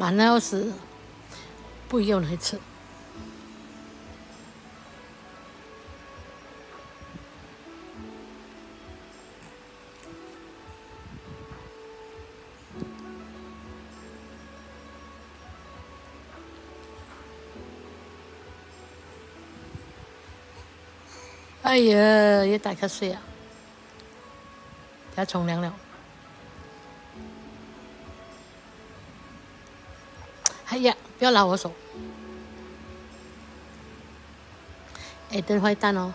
满了要死，不用来吃。哎呀，要打瞌睡啊！要冲凉了。哎呀，不要拉我手！哎，等坏蛋哦。